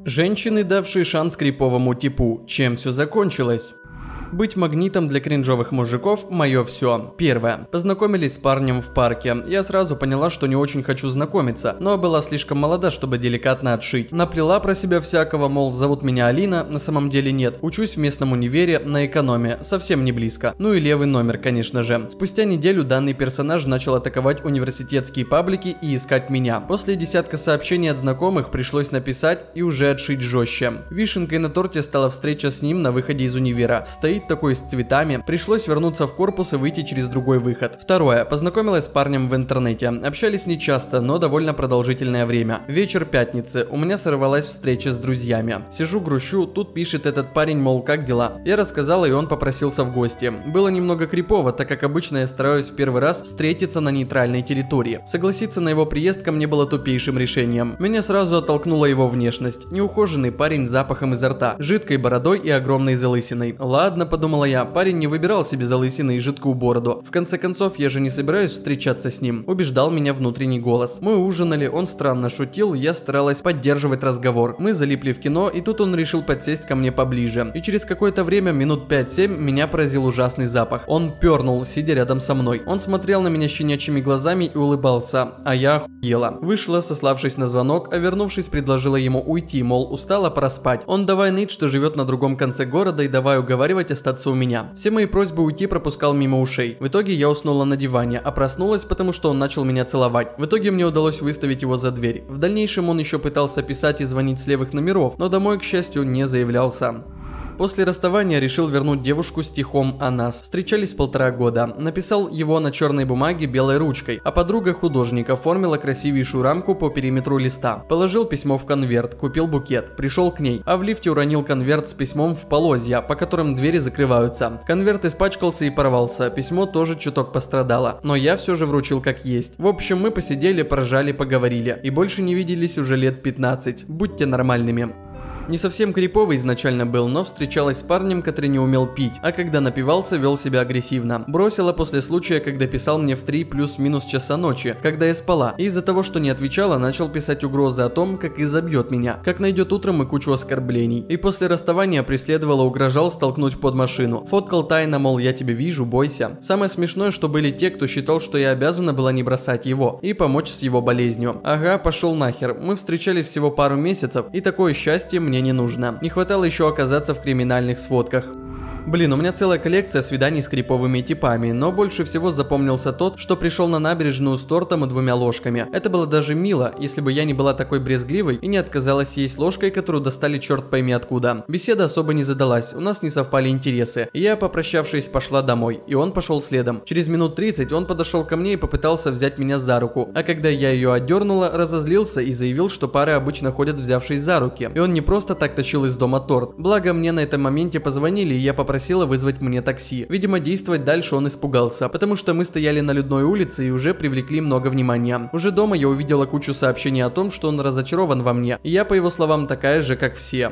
Женщины, давшие шанс криповому типу. Чем все закончилось? Быть магнитом для кринжовых мужиков – мое все. Первое. Познакомились с парнем в парке. Я сразу поняла, что не очень хочу знакомиться, но была слишком молода, чтобы деликатно отшить. Наплела про себя всякого, мол, зовут меня Алина, на самом деле нет. Учусь в местном универе на экономе, совсем не близко. Ну и левый номер, конечно же. Спустя неделю данный персонаж начал атаковать университетские паблики и искать меня. После десятка сообщений от знакомых пришлось написать и уже отшить жестче. Вишенкой на торте стала встреча с ним на выходе из универа. Стоит такой с цветами, пришлось вернуться в корпус и выйти через другой выход. Второе. Познакомилась с парнем в интернете. Общались не часто, но довольно продолжительное время. Вечер пятницы. У меня сорвалась встреча с друзьями. Сижу, грущу, тут пишет этот парень, мол, как дела? Я рассказала, и он попросился в гости. Было немного крипово, так как обычно я стараюсь в первый раз встретиться на нейтральной территории. Согласиться на его приезд ко мне было тупейшим решением. Меня сразу оттолкнула его внешность. Неухоженный парень с запахом изо рта, жидкой бородой и огромной залысиной. Ладно, подумала я, парень не выбирал себе залысины и жидкую бороду. В конце концов, я же не собираюсь встречаться с ним. Убеждал меня внутренний голос. Мы ужинали, он странно шутил, я старалась поддерживать разговор. Мы залипли в кино, и тут он решил подсесть ко мне поближе. И через какое-то время, минут 5-7, меня поразил ужасный запах. Он пернул, сидя рядом со мной. Он смотрел на меня щенячьими глазами и улыбался, а я охуела. Вышла, сославшись на звонок, а вернувшись, предложила ему уйти, мол, устала, пора спать. Он давай ныть, что живет на другом конце города и давай уговаривать остаться у меня. Все мои просьбы уйти пропускал мимо ушей. В итоге я уснула на диване, а проснулась, потому что он начал меня целовать. В итоге мне удалось выставить его за дверь. В дальнейшем он еще пытался писать и звонить с левых номеров, но домой, к счастью, не заявлялся. После расставания решил вернуть девушку стихом о нас. Встречались полтора года. Написал его на черной бумаге белой ручкой, а подруга художник оформила красивейшую рамку по периметру листа. Положил письмо в конверт, купил букет, пришел к ней, а в лифте уронил конверт с письмом в полозья, по которым двери закрываются. Конверт испачкался и порвался, письмо тоже чуток пострадало, но я все же вручил как есть. В общем, мы посидели, поржали, поговорили, и больше не виделись уже лет 15. Будьте нормальными. Не совсем криповый изначально был, но встречалась с парнем, который не умел пить, а когда напивался, вел себя агрессивно. Бросила после случая, когда писал мне в 3 плюс-минус часа ночи, когда я спала, и из-за того, что не отвечала, начал писать угрозы о том, как изобьет меня, как найдет утром и кучу оскорблений. И после расставания преследовала, угрожал столкнуть под машину. Фоткал тайно, мол, я тебя вижу, бойся. Самое смешное, что были те, кто считал, что я обязана была не бросать его и помочь с его болезнью. Ага, пошел нахер. Мы встречались всего пару месяцев, и такое счастье мне мне не нужно. Не хватало еще оказаться в криминальных сводках. Блин, у меня целая коллекция свиданий с криповыми типами, но больше всего запомнился тот, что пришел на набережную с тортом и двумя ложками. Это было даже мило, если бы я не была такой брезгливой и не отказалась есть ложкой, которую достали черт пойми откуда. Беседа особо не задалась, у нас не совпали интересы. Я, попрощавшись, пошла домой, и он пошел следом. Через минут 30 он подошел ко мне и попытался взять меня за руку, а когда я ее отдернула, разозлился и заявил, что пары обычно ходят взявшись за руки. И он не просто так тащил из дома торт. Благо мне на этом моменте позвонили, и я попросил попросила вызвать мне такси. Видимо, действовать дальше он испугался, потому что мы стояли на людной улице и уже привлекли много внимания. Уже дома я увидела кучу сообщений о том, что он разочарован во мне, и я, по его словам, такая же, как все.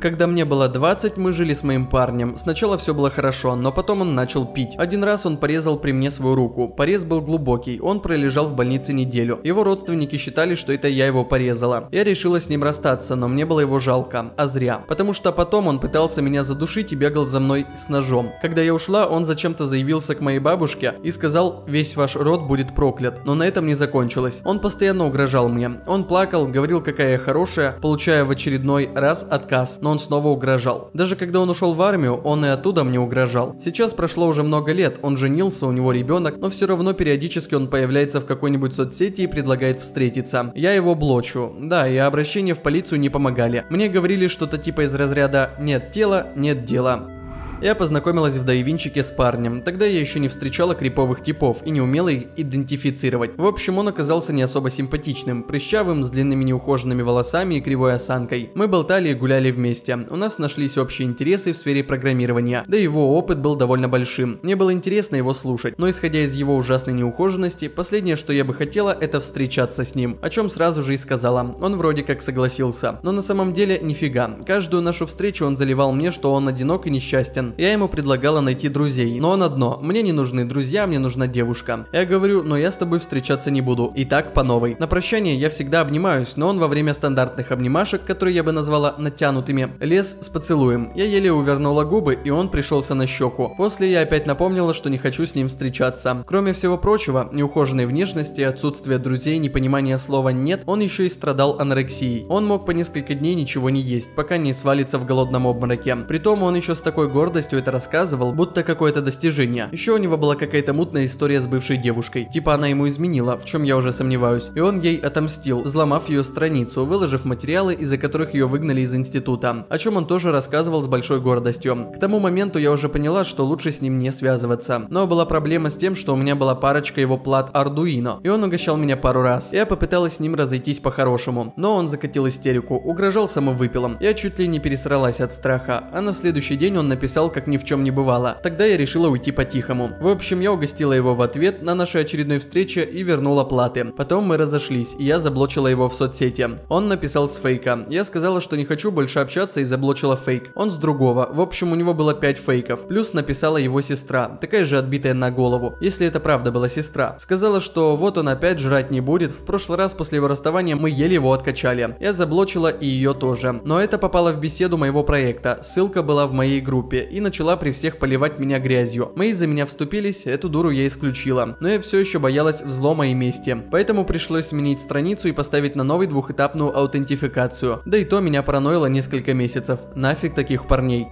Когда мне было 20, мы жили с моим парнем. Сначала все было хорошо, но потом он начал пить. Один раз он порезал при мне свою руку. Порез был глубокий, он пролежал в больнице неделю. Его родственники считали, что это я его порезала. Я решила с ним расстаться, но мне было его жалко. А зря. Потому что потом он пытался меня задушить и бегал за мной с ножом. Когда я ушла, он зачем-то заявился к моей бабушке и сказал, весь ваш род будет проклят. Но на этом не закончилось. Он постоянно угрожал мне. Он плакал, говорил, какая я хорошая, получая в очередной раз отказ. Но он снова угрожал. Даже когда он ушел в армию, он и оттуда мне угрожал. Сейчас прошло уже много лет, он женился, у него ребенок, но все равно периодически он появляется в какой-нибудь соцсети и предлагает встретиться. Я его блочу. Да, и обращения в полицию не помогали. Мне говорили что-то типа из разряда «нет тела, нет дела». Я познакомилась в Дайвинчике с парнем. Тогда я еще не встречала криповых типов и не умела их идентифицировать. В общем, он оказался не особо симпатичным, прыщавым, с длинными неухоженными волосами и кривой осанкой. Мы болтали и гуляли вместе. У нас нашлись общие интересы в сфере программирования, да его опыт был довольно большим. Мне было интересно его слушать, но исходя из его ужасной неухоженности, последнее, что я бы хотела, это встречаться с ним, о чем сразу же и сказала. Он вроде как согласился, но на самом деле нифига. Каждую нашу встречу он заливал мне, что он одинок и несчастен, Я ему предлагала найти друзей, но он одно. Мне не нужны друзья, мне нужна девушка. Я говорю, но я с тобой встречаться не буду. И так по новой. На прощание я всегда обнимаюсь, но он во время стандартных обнимашек, которые я бы назвала натянутыми, лез с поцелуем. Я еле увернула губы, и он пришелся на щеку. После я опять напомнила, что не хочу с ним встречаться. Кроме всего прочего, неухоженной внешности, отсутствия друзей, непонимания слова «нет», он еще и страдал анорексией. Он мог по несколько дней ничего не есть, пока не свалится в голодном обмороке. Притом он еще с такой гордостью это рассказывал, будто какое-то достижение. Еще у него была какая-то мутная история с бывшей девушкой. Типа она ему изменила, в чем я уже сомневаюсь. И он ей отомстил, взломав ее страницу, выложив материалы, из-за которых ее выгнали из института. О чем он тоже рассказывал с большой гордостью. К тому моменту я уже поняла, что лучше с ним не связываться. Но была проблема с тем, что у меня была парочка его плат Arduino, и он угощал меня пару раз. Я попыталась с ним разойтись по-хорошему, но он закатил истерику, угрожал самовыпилом. Я чуть ли не пересралась от страха, а на следующий день он написал, как ни в чем не бывало. Тогда я решила уйти по-тихому. В общем, я угостила его в ответ на нашей очередной встрече и вернула платы. Потом мы разошлись, и я заблочила его в соцсети. Он написал с фейка. Я сказала, что не хочу больше общаться и заблочила фейк. Он с другого. В общем, у него было 5 фейков. Плюс написала его сестра, такая же отбитая на голову, если это правда была сестра. Сказала, что вот он опять жрать не будет. В прошлый раз после его расставания мы еле его откачали. Я заблочила и ее тоже. Но это попало в беседу моего проекта. Ссылка была в моей группе и начала при всех поливать меня грязью. Мы из-за меня вступились, эту дуру я исключила. Но я все еще боялась взлома и мести. Поэтому пришлось сменить страницу и поставить на новый двухэтапную аутентификацию. Да и то меня параноило несколько месяцев. Нафиг таких парней.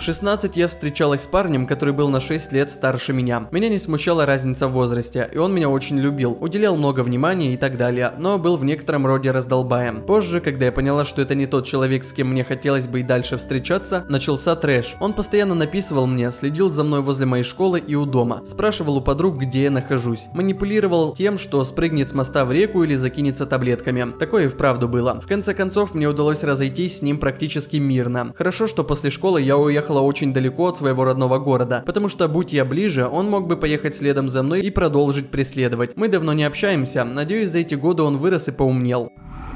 В 16 я встречалась с парнем, который был на 6 лет старше меня. Меня не смущала разница в возрасте, и он меня очень любил, уделял много внимания и так далее, но был в некотором роде раздолбаем. Позже, когда я поняла, что это не тот человек, с кем мне хотелось бы и дальше встречаться, начался трэш. Он постоянно написывал мне, следил за мной возле моей школы и у дома, спрашивал у подруг, где я нахожусь, манипулировал тем, что спрыгнет с моста в реку или закинется таблетками. Такое и вправду было. В конце концов, мне удалось разойтись с ним практически мирно. Хорошо, что после школы я уехал уехала очень далеко от своего родного города, потому что будь я ближе, он мог бы поехать следом за мной и продолжить преследовать. Мы давно не общаемся, надеюсь за эти годы он вырос и поумнел.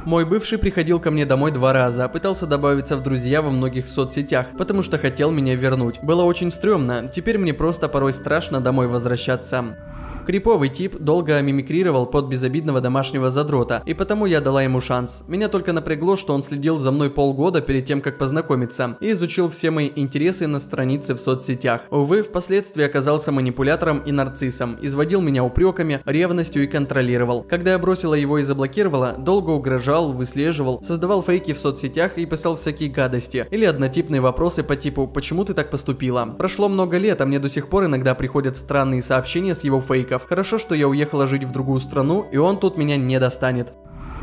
Мой бывший приходил ко мне домой два раза, пытался добавиться в друзья во многих соцсетях, потому что хотел меня вернуть. Было очень стрёмно, теперь мне просто порой страшно домой возвращаться. Криповый тип долго мимикрировал под безобидного домашнего задрота, и потому я дала ему шанс. Меня только напрягло, что он следил за мной полгода перед тем, как познакомиться, и изучил все мои интересы на странице в соцсетях. Увы, впоследствии оказался манипулятором и нарциссом, изводил меня упреками, ревностью и контролировал. Когда я бросила его и заблокировала, долго угрожал, выслеживал, создавал фейки в соцсетях и писал всякие гадости, или однотипные вопросы по типу «почему ты так поступила?». Прошло много лет, а мне до сих пор иногда приходят странные сообщения с его фейков, родственников. Хорошо, что я уехала жить в другую страну, и он тут меня не достанет.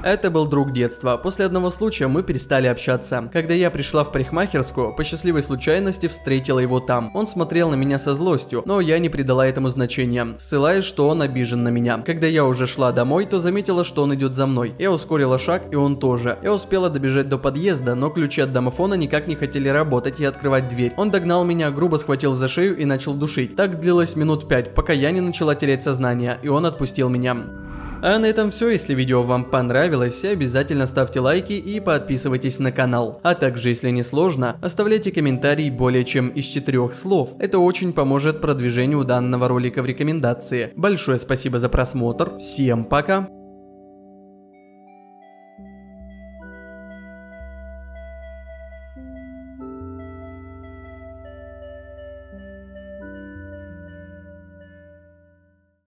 Это был друг детства. После одного случая мы перестали общаться. Когда я пришла в парикмахерскую, по счастливой случайности встретила его там. Он смотрел на меня со злостью, но я не придала этому значения, ссылаясь, что он обижен на меня. Когда я уже шла домой, то заметила, что он идет за мной. Я ускорила шаг, и он тоже. Я успела добежать до подъезда, но ключи от домофона никак не хотели работать и открывать дверь. Он догнал меня, грубо схватил за шею и начал душить. Так длилось минут пять, пока я не начала терять сознание, и он отпустил меня. А на этом все, если видео вам понравилось, обязательно ставьте лайки и подписывайтесь на канал. А также, если не сложно, оставляйте комментарий более чем из четырех слов. Это очень поможет продвижению данного ролика в рекомендации. Большое спасибо за просмотр, всем пока!